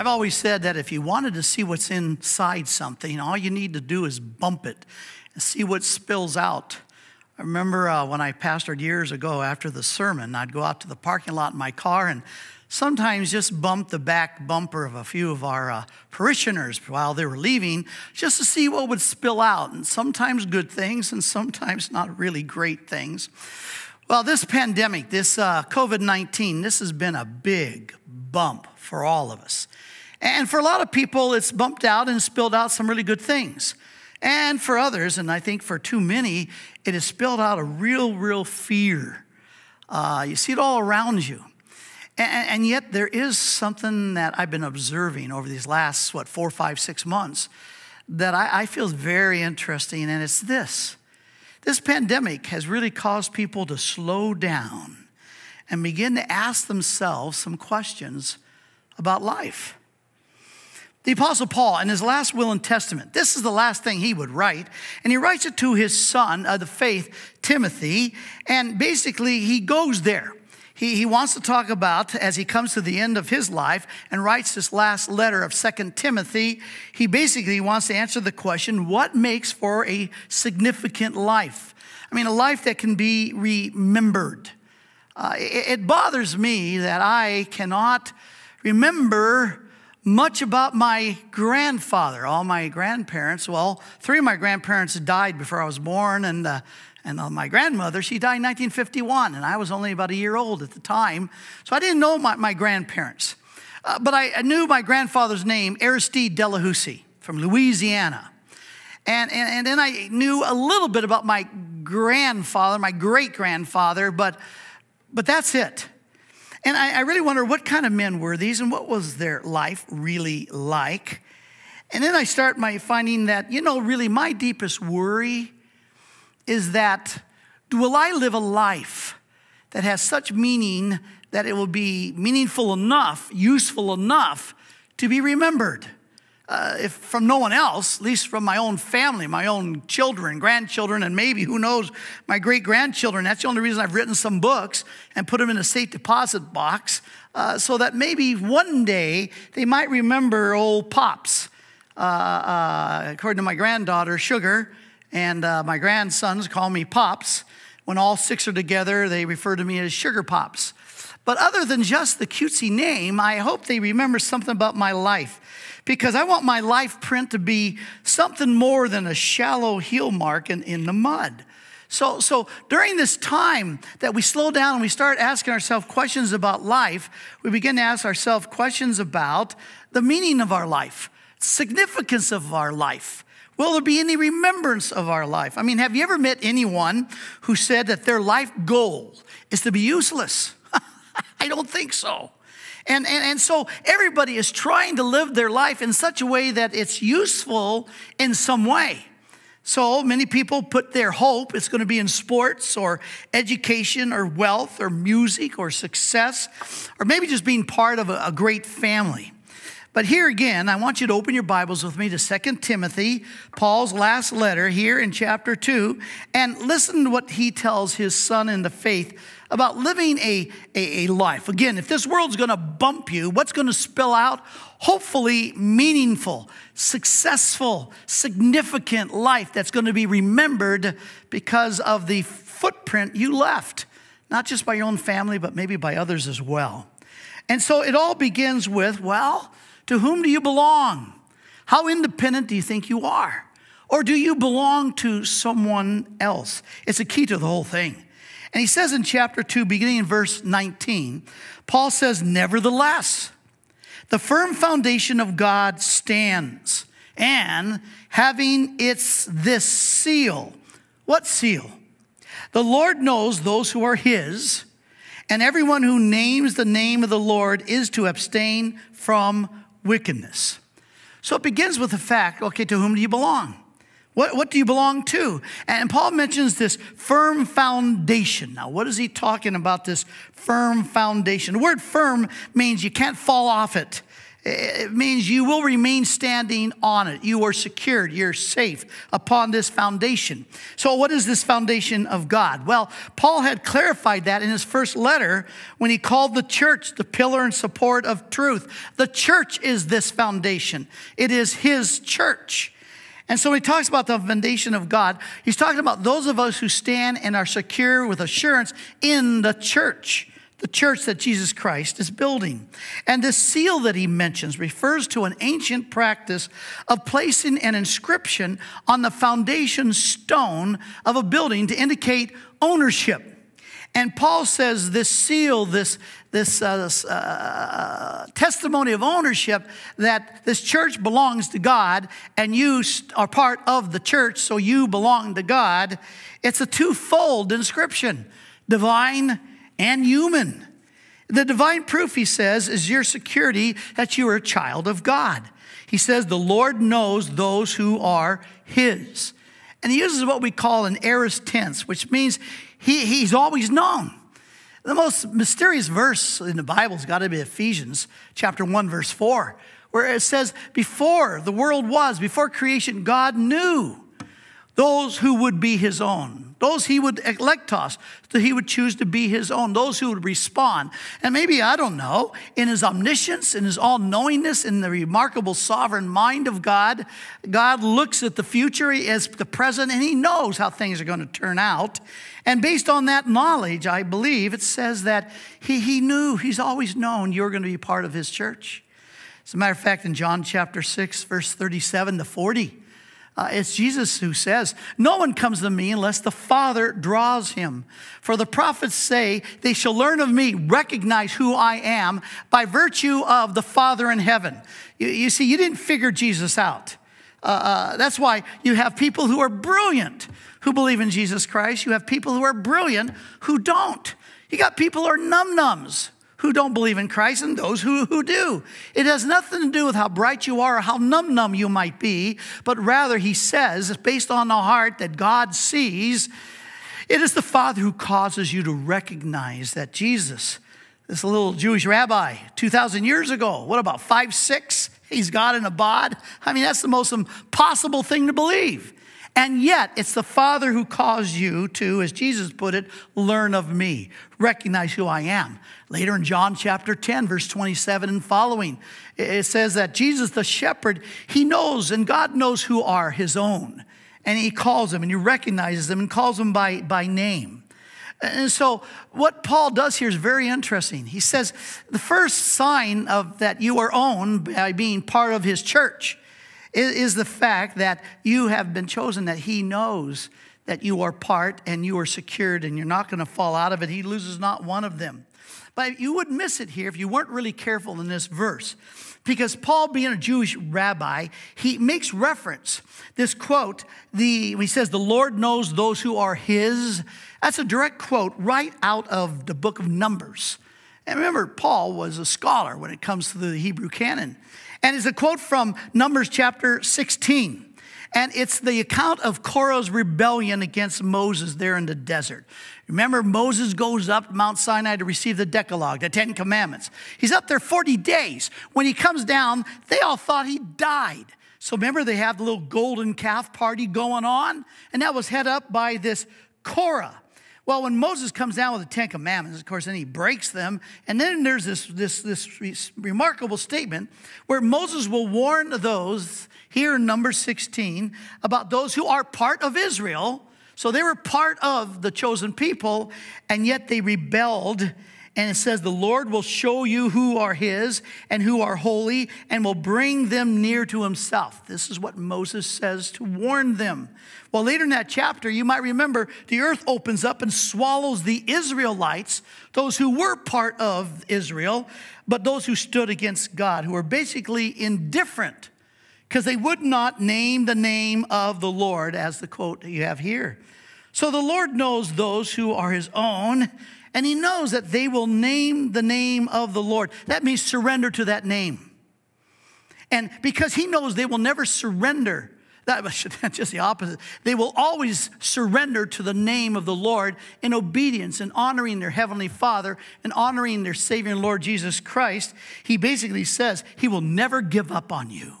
I've always said that if you wanted to see what's inside something, all you need to do is bump it and see what spills out. I remember uh, when I pastored years ago after the sermon, I'd go out to the parking lot in my car and sometimes just bump the back bumper of a few of our uh, parishioners while they were leaving just to see what would spill out. And sometimes good things and sometimes not really great things. Well, this pandemic, this uh, COVID 19, this has been a big bump for all of us. And for a lot of people, it's bumped out and spilled out some really good things. And for others, and I think for too many, it has spilled out a real, real fear. Uh, you see it all around you. And, and, yet, there is something that I've been observing over these last, what, four, five, six months that I, I feel is very interesting, and it's this. This pandemic has really caused people to slow down and begin to ask themselves some questions about life. The Apostle Paul, in his last will and testament, this is the last thing he would write, and he writes it to his son of the faith, Timothy, and basically he goes there. He, he wants to talk about, as he comes to the end of his life and writes this last letter of Second Timothy, he basically wants to answer the question what makes for a significant life? I mean, a life that can be remembered. Uh, it, it bothers me that I cannot remember much about my grandfather, all my grandparents. Well, three of my grandparents died before I was born, and, uh, and uh, my grandmother, she died in 1951, and I was only about a year old at the time. So I didn't know my, my grandparents. Uh, but I, I, knew my grandfather's name, Aristide Delhousaye from Louisiana. And, and, and then I knew a little bit about my grandfather, my great grandfather, but, but that's it. And I, I really wonder what kind of men were these and what was their life really like? And then I start my finding that, you know, really my deepest worry is that will I live a life that has such meaning that it will be meaningful enough, useful enough to be remembered? uh, if from no one else, at least from my own family, my own children, grandchildren, and maybe, who knows, my great grandchildren. That's the only reason I've written some books and put them in a safe deposit box uh, so that maybe one day they might remember old Pops. Uh, uh according to my granddaughter, Sugar, and uh, my grandsons call me Pops. When all six are together, they refer to me as Sugar Pops. But other than just the cutesy name, I hope they remember something about my life because I want my life print to be something more than a shallow heel mark in, in the mud. So, so during this time that we slow down and we start asking ourselves questions about life, we begin to ask ourselves questions about the meaning of our life, significance of our life. Will there be any remembrance of our life? I mean, have you ever met anyone who said that their life goal is to be useless? I don't think so. And, and, and so everybody is trying to live their life in such a way that it's useful in some way. So many people put their hope, it's going to be in sports or education or wealth or music or success or maybe just being part of a, a great family. But here again, I want you to open your Bibles with me to 2 Timothy, Paul's last letter here in chapter 2, and listen to what he tells his son in the faith about living a, a, a life. Again, if this world's gonna bump you, what's gonna spill out? Hopefully, meaningful, successful, significant life that's gonna be remembered because of the footprint you left, not just by your own family, but maybe by others as well. And so it all begins with, well, to whom do you belong? How independent do you think you are? Or do you belong to someone else? It's a key to the whole thing. And he says in chapter 2, beginning in verse 19, Paul says, Nevertheless, the firm foundation of God stands, and having its this seal. What seal? The Lord knows those who are his, and everyone who names the name of the Lord is to abstain from wickedness. So it begins with the fact okay, to whom do you belong? What, what do you belong to? And Paul mentions this firm foundation. Now, what is he talking about, this firm foundation? The word firm means you can't fall off it. It means you will remain standing on it. You are secured. You're safe upon this foundation. So, what is this foundation of God? Well, Paul had clarified that in his first letter when he called the church the pillar and support of truth. The church is this foundation, it is his church. And so when he talks about the foundation of God. He's talking about those of us who stand and are secure with assurance in the church the church that Jesus Christ is building. And the seal that he mentions refers to an ancient practice of placing an inscription on the foundation stone of a building to indicate ownership. And Paul says this seal, this, this uh, uh, testimony of ownership that this church belongs to God and you are part of the church, so you belong to God. It's a twofold inscription divine and human. The divine proof, he says, is your security that you are a child of God. He says, The Lord knows those who are his. And he uses what we call an aorist tense, which means he, he's always known. The most mysterious verse in the Bible has got to be Ephesians chapter 1, verse 4, where it says, Before the world was, before creation, God knew those who would be his own, those he would electos, that he would choose to be his own, those who would respond. And maybe, I don't know, in his omniscience, in his all knowingness, in the remarkable sovereign mind of God, God looks at the future as the present and he knows how things are going to turn out. And based on that knowledge, I believe it says that he, he knew, he's always known you're going to be part of his church. As a matter of fact, in John chapter 6, verse 37 to 40, uh, it's Jesus who says, No one comes to me unless the Father draws him. For the prophets say, They shall learn of me, recognize who I am by virtue of the Father in heaven. You, you see, you didn't figure Jesus out. Uh, uh, that's why you have people who are brilliant who believe in Jesus Christ. You have people who are brilliant who don't. You got people who are num-nums who don't believe in Christ and those who, who do. It has nothing to do with how bright you are or how num num you might be, but rather, he says, based on the heart that God sees, it is the Father who causes you to recognize that Jesus, this little Jewish rabbi 2,000 years ago, what about five, six? He's God in a bod. I mean, that's the most impossible thing to believe. And yet, it's the Father who caused you to, as Jesus put it, learn of me, recognize who I am. Later in John chapter 10, verse 27 and following, it says that Jesus, the shepherd, he knows and God knows who are his own. And he calls them and he recognizes them and calls them by, by name. And so, what Paul does here is very interesting. He says the first sign of that you are owned by being part of his church is the fact that you have been chosen, that He knows that you are part and you are secured and you're not going to fall out of it. He loses not one of them. But you would miss it here if you weren't really careful in this verse. Because Paul, being a Jewish rabbi, he makes reference. This quote, the, he says, The Lord knows those who are his. That's a direct quote right out of the book of Numbers. And remember, Paul was a scholar when it comes to the Hebrew canon. And it's a quote from Numbers chapter 16. And it's the account of Korah's rebellion against Moses there in the desert. Remember, Moses goes up Mount Sinai to receive the Decalogue, the Ten Commandments. He's up there 40 days. When he comes down, they all thought he died. So remember, they have the little golden calf party going on, and that was head up by this Korah. Well, when Moses comes down with the Ten Commandments, of course, then he breaks them. And then there's this, this, this remarkable statement where Moses will warn those here in number 16 about those who are part of Israel. So they were part of the chosen people, and yet they rebelled and it says, The Lord will show you who are his and who are holy and will bring them near to himself. This is what Moses says to warn them. Well, later in that chapter, you might remember the earth opens up and swallows the Israelites, those who were part of Israel, but those who stood against God, who were basically indifferent because they would not name the name of the Lord, as the quote you have here. So the Lord knows those who are his own and he knows that they will name the name of the Lord. That means surrender to that name. And because he knows they will never surrender, that just the opposite. They will always surrender to the name of the Lord in obedience and honoring their heavenly Father and honoring their Savior and Lord Jesus Christ. He basically says he will never give up on you.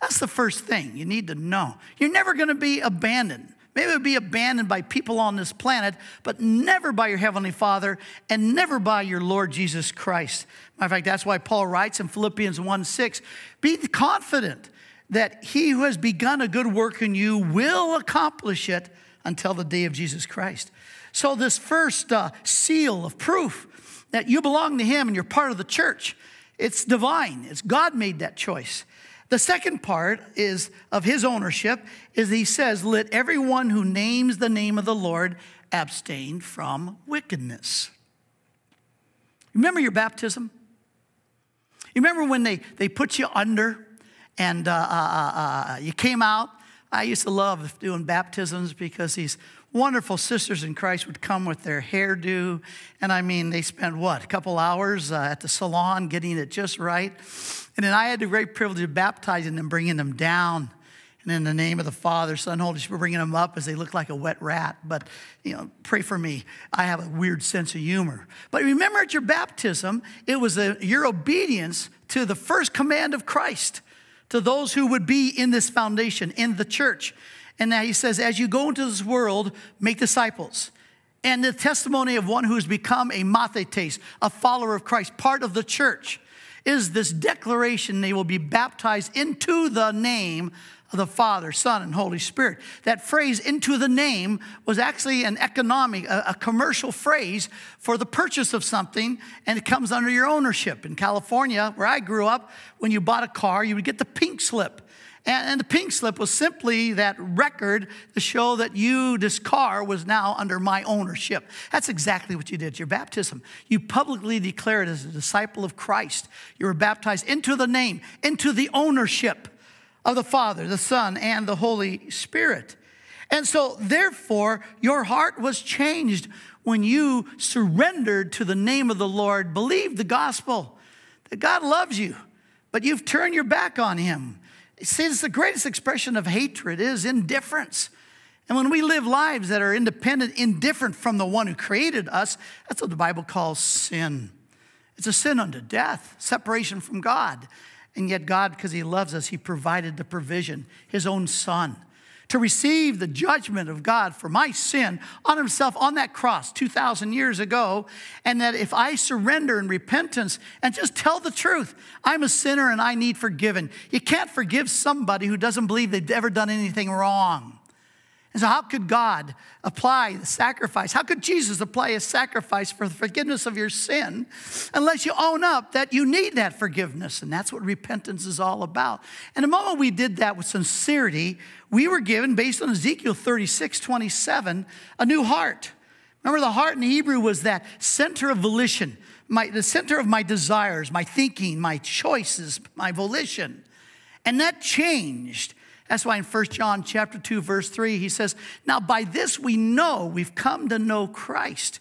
That's the first thing you need to know. You're never going to be abandoned. Maybe it'll be abandoned by people on this planet, but never by your Heavenly Father and never by your Lord Jesus Christ. Matter of fact, that's why Paul writes in Philippians 1 6 Be confident that he who has begun a good work in you will accomplish it until the day of Jesus Christ. So, this first uh, seal of proof that you belong to him and you're part of the church, it's divine. It's God made that choice. The second part is of his ownership is he says, "Let everyone who names the name of the Lord abstain from wickedness." Remember your baptism? You remember when they, they put you under and uh, uh, uh, uh you came out? I used to love doing baptisms because these wonderful sisters in Christ would come with their hairdo. And I mean, they spent what, a couple hours uh, at the salon getting it just right. And then I had the great privilege of baptizing them, bringing them down. And in the name of the Father, Son, Holy Spirit, bringing them up as they look like a wet rat. But, you know, pray for me. I have a weird sense of humor. But remember at your baptism, it was a, your obedience to the first command of Christ to those who would be in this foundation, in the church. And now he says, as you go into this world, make disciples. And the testimony of one who's become a mathetes, a follower of Christ, part of the church, is this declaration they will be baptized into the name of the Father, Son, and Holy Spirit. That phrase, into the name, was actually an economic, a, a, commercial phrase for the purchase of something, and it comes under your ownership. In California, where I grew up, when you bought a car, you would get the pink slip. And, and the pink slip was simply that record to show that you, this car, was now under my ownership. That's exactly what you did at your baptism. You publicly declared as a disciple of Christ. You were baptized into the name, into the ownership of the Father, the Son, and the Holy Spirit. And so, therefore, your heart was changed when you surrendered to the name of the Lord, believed the gospel that God loves you, but you've turned your back on Him. See, the greatest expression of hatred is indifference. And when we live lives that are independent, indifferent from the one who created us, that's what the Bible calls sin. It's a sin unto death, separation from God. And yet, God, because He loves us, He provided the provision, His own Son to receive the judgment of God for my sin on himself on that cross 2,000 years ago. And that if I surrender in repentance and just tell the truth, I'm a sinner and I need forgiven. You can't forgive somebody who doesn't believe they've ever done anything wrong. And so, how could God apply the sacrifice? How could Jesus apply a sacrifice for the forgiveness of your sin unless you own up that you need that forgiveness? And that's what repentance is all about. And the moment we did that with sincerity, we were given, based on Ezekiel 36 27, a new heart. Remember, the heart in Hebrew was that center of volition, my, the center of my desires, my thinking, my choices, my volition. And that changed that's why in 1 John chapter 2 verse 3 he says, "Now by this we know we've come to know Christ.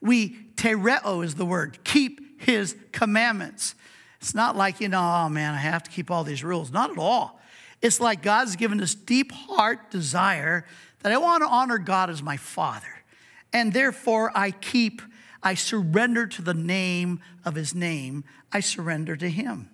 We tereo is the word, keep his commandments." It's not like, you know, oh man, I have to keep all these rules. Not at all. It's like God's given this deep heart desire that I want to honor God as my father. And therefore I keep I surrender to the name of his name. I surrender to him.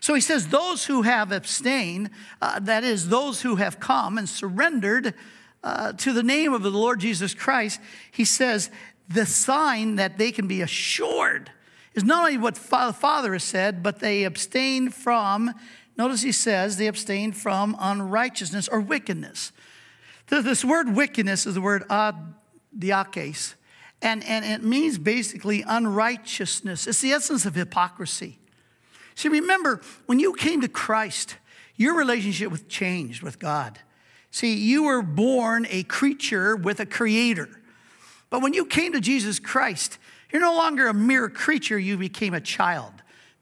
So he says, Those who have abstained, uh, that is, those who have come and surrendered uh, to the name of the Lord Jesus Christ, he says, the sign that they can be assured is not only what the Father has said, but they abstain from, notice he says, they abstain from unrighteousness or wickedness. This word wickedness is the word adiakes, and, and it means basically unrighteousness. It's the essence of hypocrisy. See, remember, when you came to Christ, your relationship with changed with God. See, you were born a creature with a creator. But when you came to Jesus Christ, you're no longer a mere creature, you became a child.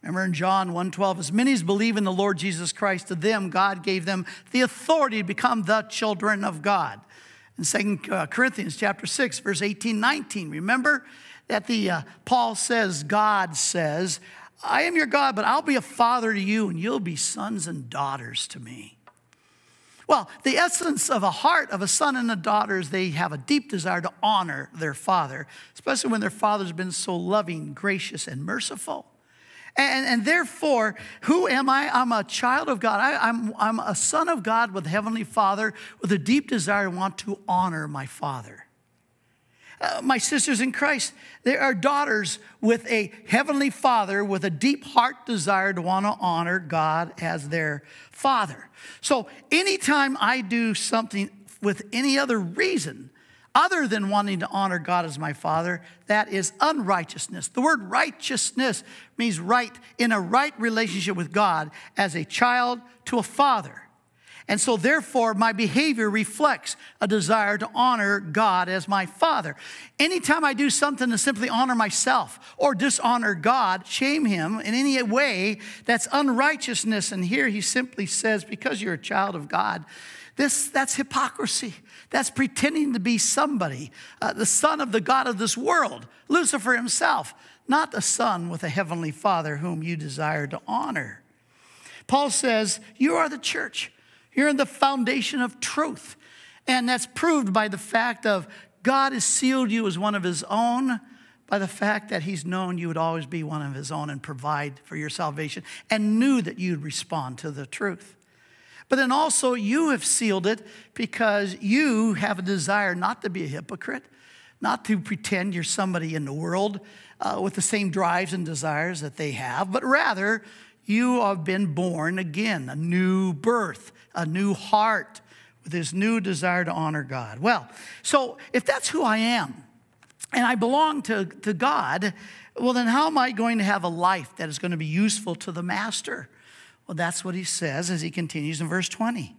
Remember in John 1:12, as many as believe in the Lord Jesus Christ, to them God gave them the authority to become the children of God. In 2 uh, Corinthians chapter 6, verse 18, 19, remember that the uh, Paul says, God says, I am your God, but I'll be a father to you, and you'll be sons and daughters to me. Well, the essence of a heart of a son and a daughter is they have a deep desire to honor their father, especially when their father's been so loving, gracious, and merciful. And, and therefore, who am I? I'm a child of God. I, I'm, I'm a son of God with Heavenly Father with a deep desire to want to honor my Father. Uh, my sisters in Christ, they are daughters with a heavenly father with a deep heart desire to want to honor God as their father. So, anytime I do something with any other reason other than wanting to honor God as my father, that is unrighteousness. The word righteousness means right in a right relationship with God as a child to a father. And so, therefore, my behavior reflects a desire to honor God as my Father. Anytime I do something to simply honor myself or dishonor God, shame Him in any way, that's unrighteousness. And here he simply says, because you're a child of God, this, that's hypocrisy. That's pretending to be somebody, uh, the son of the God of this world, Lucifer himself, not the son with a heavenly father whom you desire to honor. Paul says, You are the church. You're in the foundation of truth. And that's proved by the fact of God has sealed you as one of his own by the fact that he's known you would always be one of his own and provide for your salvation and knew that you'd respond to the truth. But then also, you have sealed it because you have a desire not to be a hypocrite, not to pretend you're somebody in the world uh, with the same drives and desires that they have, but rather you have been born again, a new birth, a new heart with this new desire to honor God. Well, so if that's who I am and I belong to, to God, well, then how am I going to have a life that is going to be useful to the master? Well, that's what he says as he continues in verse 20.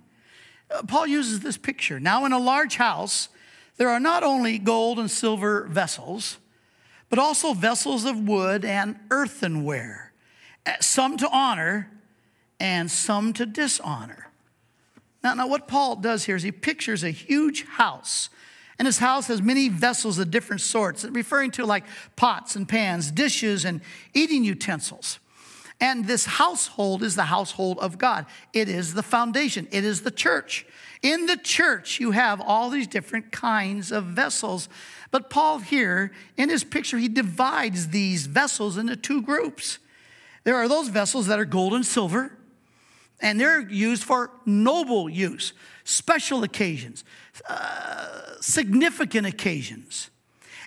Uh, Paul uses this picture. Now, in a large house, there are not only gold and silver vessels, but also vessels of wood and earthenware some to honor and some to dishonor. Now, now, what Paul does here is he pictures a huge house. And his house has many vessels of different sorts, referring to like pots and pans, dishes, and eating utensils. And this household is the household of God. It is the foundation, it is the church. In the church, you have all these different kinds of vessels. But Paul, here in his picture, he divides these vessels into two groups. There are those vessels that are gold and silver, and they're used for noble use, special occasions, uh, significant occasions.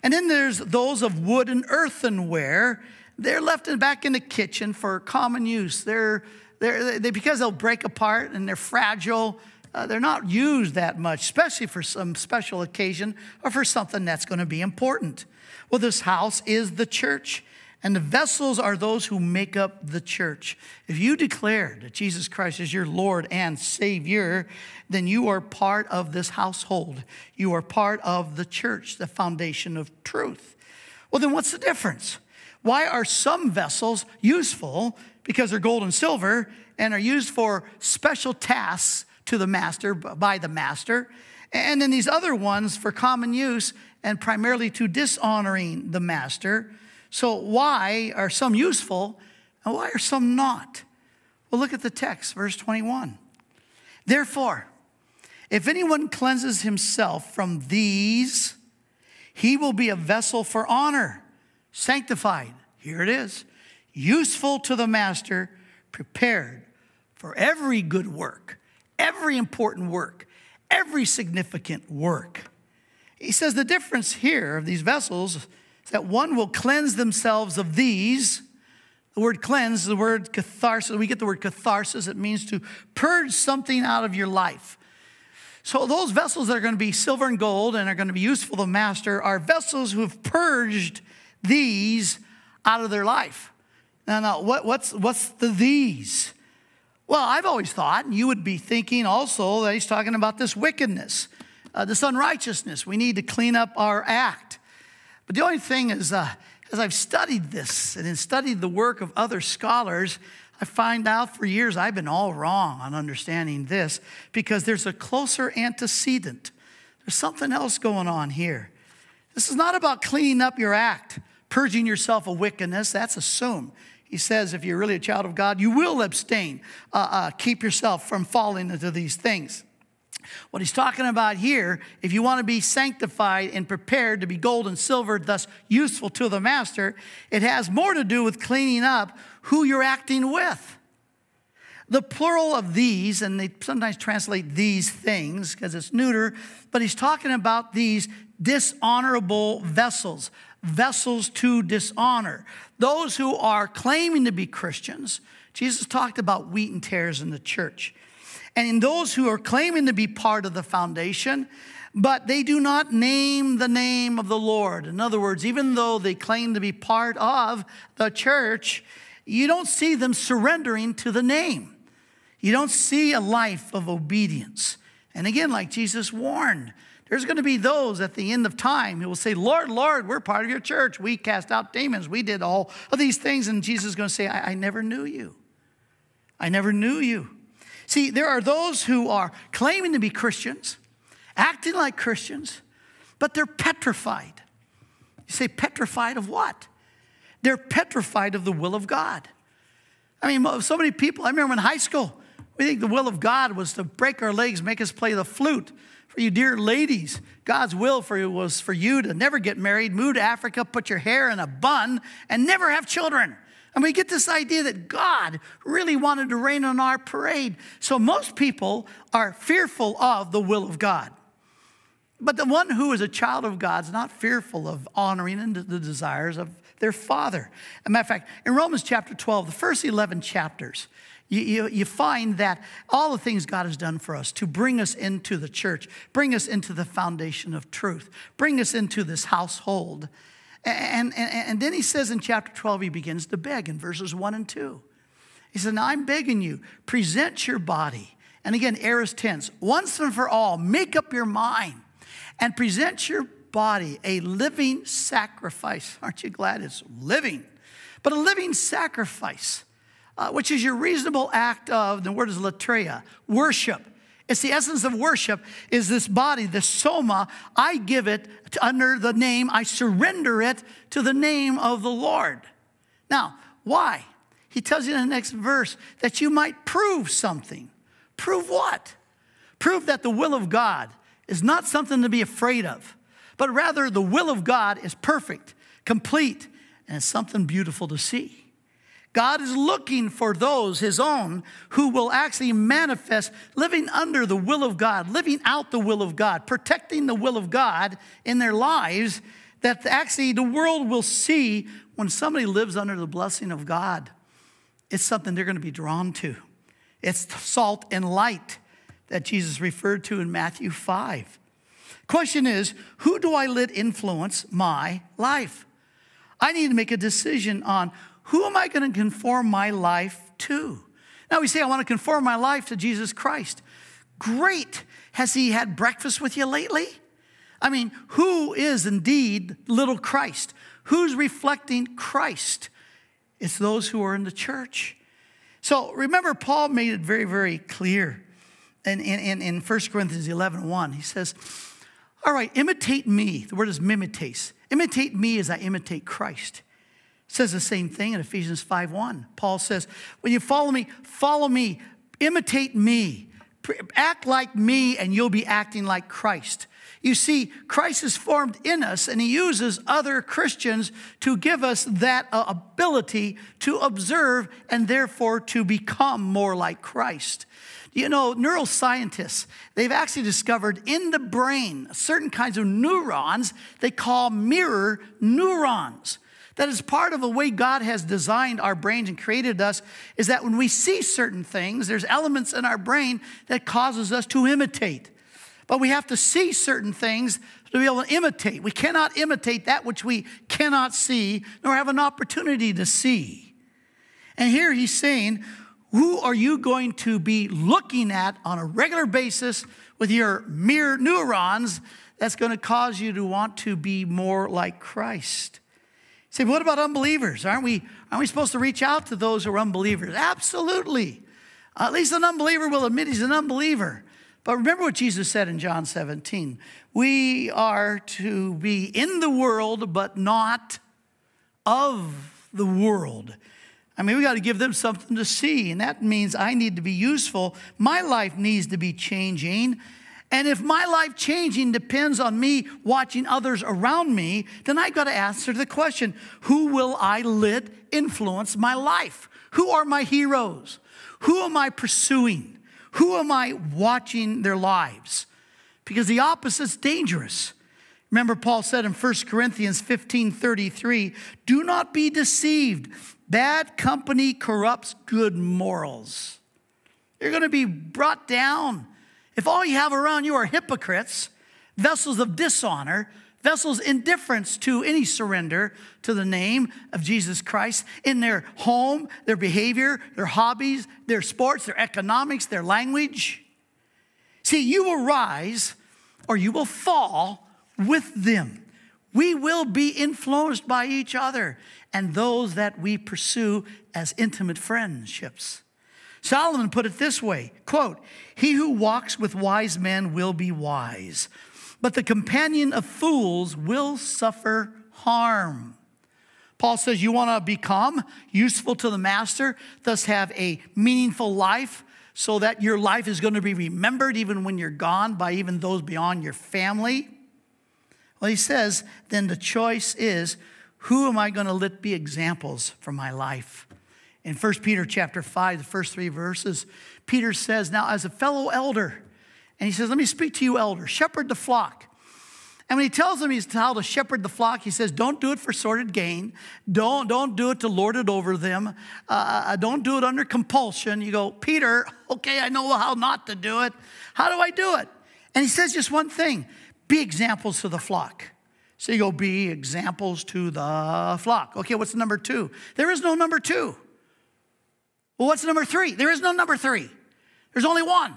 And then there's those of wood and earthenware. They're left in, back in the kitchen for common use. They're, they're, they, because they'll break apart and they're fragile, uh, they're not used that much, especially for some special occasion or for something that's going to be important. Well, this house is the church. And the vessels are those who make up the church. If you declare that Jesus Christ is your Lord and Savior, then you are part of this household. You are part of the church, the foundation of truth. Well, then what's the difference? Why are some vessels useful because they're gold and silver and are used for special tasks to the master, by the master, and then these other ones for common use and primarily to dishonoring the master? So, why are some useful and why are some not? Well, look at the text, verse 21. Therefore, if anyone cleanses himself from these, he will be a vessel for honor, sanctified. Here it is useful to the master, prepared for every good work, every important work, every significant work. He says the difference here of these vessels that one will cleanse themselves of these. The word cleanse, the word catharsis, we get the word catharsis, it means to purge something out of your life. So, those vessels that are going to be silver and gold and are going to be useful to the master are vessels who have purged these out of their life. Now, now what, what's, what's the these? Well, I've always thought, and you would be thinking also, that he's talking about this wickedness, uh, this unrighteousness. We need to clean up our act. But the only thing is, uh, as I've studied this and studied the work of other scholars, I find out for years I've been all wrong on understanding this because there's a closer antecedent. There's something else going on here. This is not about cleaning up your act, purging yourself of wickedness. That's assumed. He says if you're really a child of God, you will abstain, uh, uh, keep yourself from falling into these things. What he's talking about here, if you want to be sanctified and prepared to be gold and silver, thus useful to the master, it has more to do with cleaning up who you're acting with. The plural of these, and they sometimes translate these things because it's neuter, but he's talking about these dishonorable vessels, vessels to dishonor. Those who are claiming to be Christians, Jesus talked about wheat and tares in the church. And in those who are claiming to be part of the foundation, but they do not name the name of the Lord. In other words, even though they claim to be part of the church, you don't see them surrendering to the name. You don't see a life of obedience. And again, like Jesus warned, there's going to be those at the end of time who will say, Lord, Lord, we're part of your church. We cast out demons. We did all of these things. And Jesus is going to say, I, I never knew you. I never knew you. See, there are those who are claiming to be Christians, acting like Christians, but they're petrified. You say, petrified of what? They're petrified of the will of God. I mean, so many people, I remember in high school, we think the will of God was to break our legs, make us play the flute. For you, dear ladies, God's will for you was for you to never get married, move to Africa, put your hair in a bun, and never have children. And we get this idea that God really wanted to rain on our parade. So most people are fearful of the will of God. But the one who is a child of God is not fearful of honoring the desires of their father. As a matter of fact, in Romans chapter 12, the first 11 chapters, you, you, you, find that all the things God has done for us to bring us into the church, bring us into the foundation of truth, bring us into this household. And, and, and then he says in chapter 12, he begins to beg in verses 1 and 2. He said, Now I'm begging you, present your body. And again, aorist tense, once and for all, make up your mind and present your body a living sacrifice. Aren't you glad it's living? But a living sacrifice, uh, which is your reasonable act of, the word is latreia, worship. It's the essence of worship is this body, the soma. I give it under the name, I surrender it to the name of the Lord. Now, why? He tells you in the next verse that you might prove something. Prove what? Prove that the will of God is not something to be afraid of, but rather the will of God is perfect, complete, and something beautiful to see. God is looking for those, his own, who will actually manifest living under the will of God, living out the will of God, protecting the will of God in their lives, that actually the world will see when somebody lives under the blessing of God. It's something they're going to be drawn to. It's salt and light that Jesus referred to in Matthew 5. Question is, who do I let influence my life? I need to make a decision on who am I going to conform my life to? Now we say, I want to conform my life to Jesus Christ. Great. Has he had breakfast with you lately? I mean, who is indeed little Christ? Who's reflecting Christ? It's those who are in the church. So remember, Paul made it very, very clear in, in, in 1 Corinthians 11 1. He says, All right, imitate me. The word is mimites. Imitate me as I imitate Christ says the same thing in Ephesians 5:1. Paul says, "When you follow me, follow me, imitate me, act like me and you'll be acting like Christ." You see, Christ is formed in us and he uses other Christians to give us that uh, ability to observe and therefore to become more like Christ. You know, neuroscientists, they've actually discovered in the brain certain kinds of neurons they call mirror neurons. That is part of the way God has designed our brains and created us is that when we see certain things, there's elements in our brain that causes us to imitate. But we have to see certain things to be able to imitate. We cannot imitate that which we cannot see, nor have an opportunity to see. And here he's saying, who are you going to be looking at on a regular basis with your mirror neurons that's going to cause you to want to be more like Christ? Say, what about unbelievers? Aren't we, aren't we supposed to reach out to those who are unbelievers? Absolutely. At least an unbeliever will admit he's an unbeliever. But remember what Jesus said in John 17. We are to be in the world, but not of the world. I mean, we got to give them something to see, and that means I need to be useful. My life needs to be changing. And if my life changing depends on me watching others around me, then I've got to answer the question who will I let influence my life? Who are my heroes? Who am I pursuing? Who am I watching their lives? Because the opposite's dangerous. Remember, Paul said in 1 Corinthians 15 33, do not be deceived. Bad company corrupts good morals. You're going to be brought down. If all you have around you are hypocrites, vessels of dishonor, vessels indifference to any surrender to the name of Jesus Christ in their home, their behavior, their hobbies, their sports, their economics, their language. See, you will rise or you will fall with them. We will be influenced by each other and those that we pursue as intimate friendships. Solomon put it this way quote, He who walks with wise men will be wise, but the companion of fools will suffer harm. Paul says, You want to become useful to the master, thus have a meaningful life, so that your life is going to be remembered even when you're gone by even those beyond your family. Well, he says, then the choice is who am I going to let be examples for my life? In 1 Peter chapter 5, the first three verses, Peter says, Now, as a fellow elder, and he says, Let me speak to you, elder, shepherd the flock. And when he tells them he's how to shepherd the flock, he says, Don't do it for sordid gain. Don't, don't do it to lord it over them. Uh, uh don't do it under compulsion. You go, Peter, okay, I know how not to do it. How do I do it? And he says just one thing be examples to the flock. So you go, be examples to the flock. Okay, what's number two? There is no number two. Well, what's number three? There is no number three. There's only one.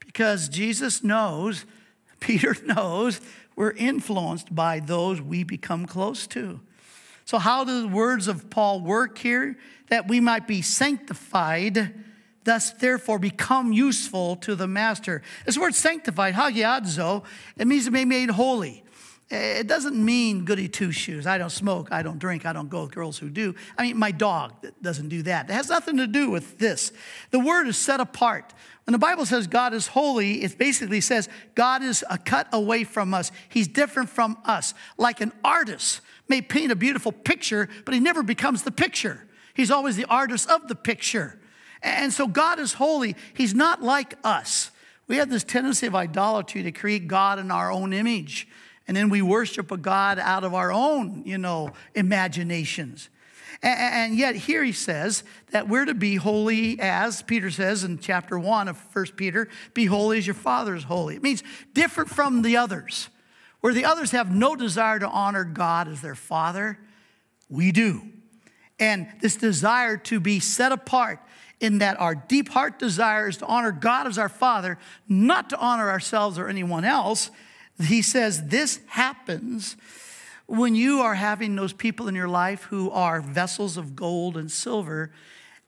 Because Jesus knows, Peter knows, we're influenced by those we become close to. So, how do the words of Paul work here? That we might be sanctified, thus, therefore, become useful to the master. This word sanctified, hagiadzo, it means to be made holy. It doesn't mean goody two shoes. I don't smoke, I don't drink, I don't go with girls who do. I mean, my dog doesn't do that. It has nothing to do with this. The word is set apart. When the Bible says God is holy, it basically says God is a cut away from us. He's different from us. Like an artist may paint a beautiful picture, but he never becomes the picture. He's always the artist of the picture. And so God is holy. He's not like us. We have this tendency of idolatry to create God in our own image. And then we worship a God out of our own, you know, imaginations. And yet, here he says that we're to be holy as Peter says in chapter 1 of 1 Peter be holy as your Father is holy. It means different from the others. Where the others have no desire to honor God as their Father, we do. And this desire to be set apart in that our deep heart desire is to honor God as our Father, not to honor ourselves or anyone else he says this happens when you are having those people in your life who are vessels of gold and silver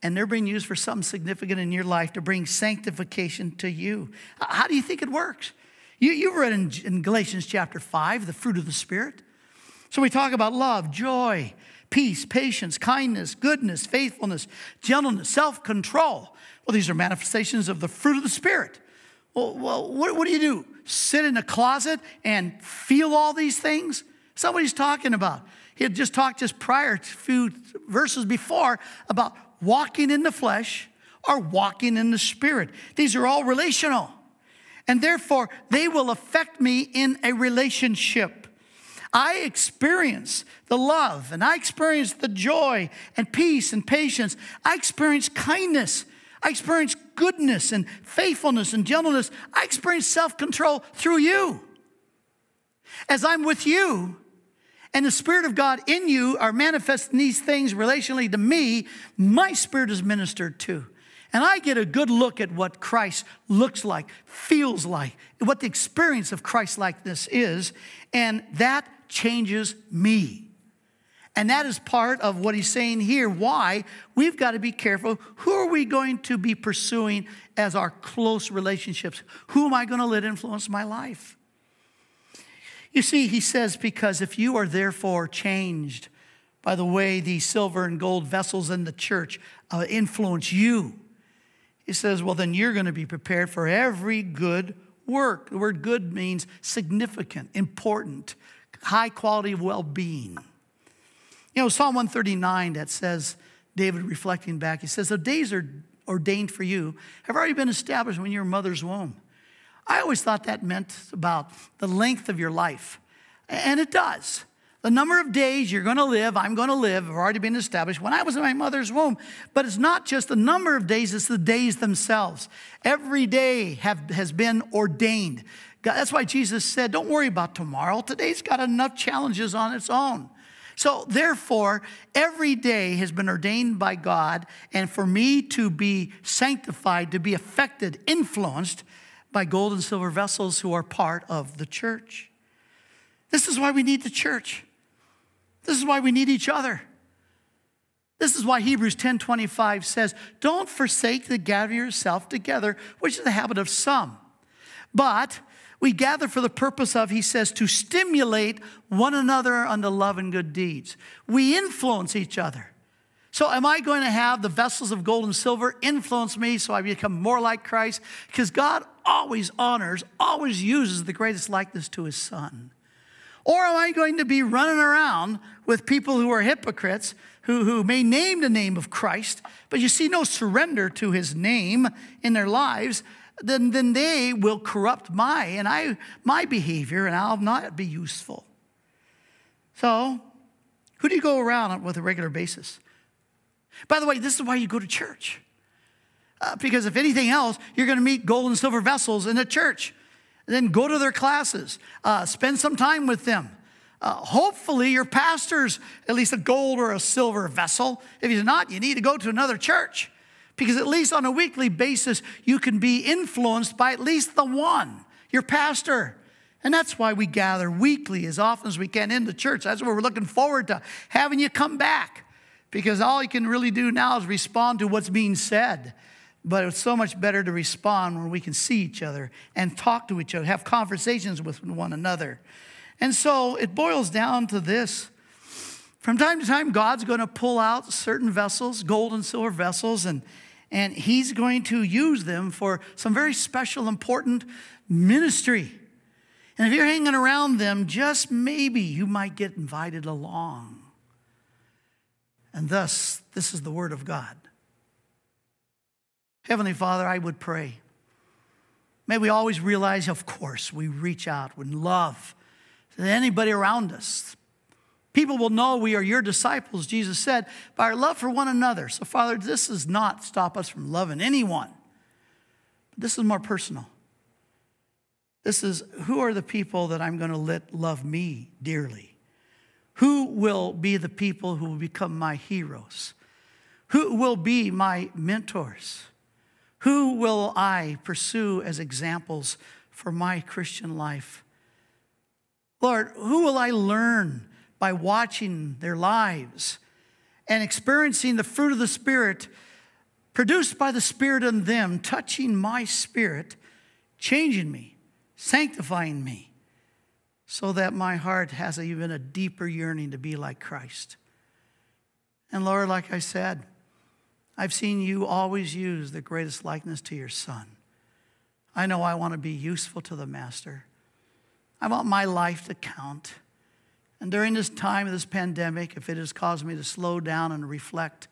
and they're being used for something significant in your life to bring sanctification to you. How do you think it works? You, you read in, in Galatians chapter 5, the fruit of the Spirit. So we talk about love, joy, peace, patience, kindness, goodness, faithfulness, gentleness, self control. Well, these are manifestations of the fruit of the Spirit. Well, what, what do you do? sit in a closet and feel all these things? Somebody's talking about. He had just talked just prior few verses before about walking in the flesh or walking in the spirit. These are all relational. And therefore, they will affect me in a relationship. I experience the love and I experience the joy and peace and patience. I experience kindness I experience goodness and faithfulness and gentleness. I experience self control through you. As I'm with you, and the Spirit of God in you are manifesting these things relationally to me, my spirit is ministered to. And I get a good look at what Christ looks like, feels like, what the experience of Christ likeness is, and that changes me. And that is part of what he's saying here. Why? We've got to be careful. Who are we going to be pursuing as our close relationships? Who am I going to let influence my life? You see, he says, because if you are therefore changed by the way these silver and gold vessels in the church uh, influence you, he says, well, then you're going to be prepared for every good work. The word good means significant, important, high quality of well being. You know, Psalm 139 that says, David reflecting back, he says, The days are ordained for you have already been established when you're mother's womb. I always thought that meant about the length of your life, and it does. The number of days you're going to live, I'm going to live, have already been established when I was in my mother's womb. But it's not just the number of days, it's the days themselves. Every day have, has been ordained. God, that's why Jesus said, Don't worry about tomorrow. Today's got enough challenges on its own. So, therefore, every day has been ordained by God, and for me to be sanctified, to be affected, influenced by gold and silver vessels who are part of the church. This is why we need the church. This is why we need each other. This is why Hebrews 10:25 says, "Don't forsake the gathering yourself together, which is the habit of some. But we gather for the purpose of, he says, to stimulate one another unto love and good deeds. We influence each other. So, am I going to have the vessels of gold and silver influence me so I become more like Christ? Because God always honors, always uses the greatest likeness to his son. Or am I going to be running around with people who are hypocrites, who, who may name the name of Christ, but you see no surrender to his name in their lives? Then, then they will corrupt my and I my behavior, and I'll not be useful. So, who do you go around with a regular basis? By the way, this is why you go to church. Uh, because if anything else, you're going to meet gold and silver vessels in the church then go to their classes, uh, spend some time with them. Uh, hopefully, your pastor's at least a gold or a silver vessel. If he's not, you need to go to another church because at least on a weekly basis, you can be influenced by at least the one, your pastor. And that's why we gather weekly as often as we can in the church. That's what we're looking forward to having you come back because all you can really do now is respond to what's being said. But it's so much better to respond when we can see each other and talk to each other, have conversations with one another. And so it boils down to this. From time to time, God's going to pull out certain vessels, gold and silver vessels, and, and He's going to use them for some very special, important ministry. And if you're hanging around them, just maybe you might get invited along. And thus, this is the Word of God. Heavenly Father, I would pray. May we always realize, of course, we reach out with love to anybody around us. People will know we are your disciples, Jesus said, by our love for one another. So, Father, this does not stop us from loving anyone. This is more personal. This is who are the people that I'm going to let love me dearly? Who will be the people who will become my heroes? Who will be my mentors? Who will I pursue as examples for my Christian life? Lord, who will I learn by watching their lives and experiencing the fruit of the Spirit produced by the Spirit in them, touching my spirit, changing me, sanctifying me, so that my heart has even a deeper yearning to be like Christ? And Lord, like I said, I've seen you always use the greatest likeness to your son. I know I want to be useful to the master. I want my life to count. And during this time of this pandemic, if it has caused me to slow down and reflect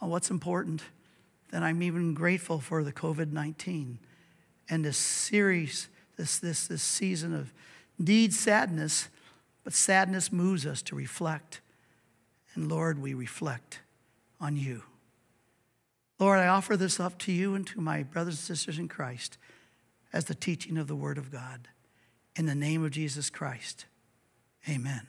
on what's important, then I'm even grateful for the COVID 19 and this series, this, this, this season of indeed sadness, but sadness moves us to reflect. And Lord, we reflect on you. Lord, I offer this up to you and to my brothers and sisters in Christ as the teaching of the Word of God. In the name of Jesus Christ, amen.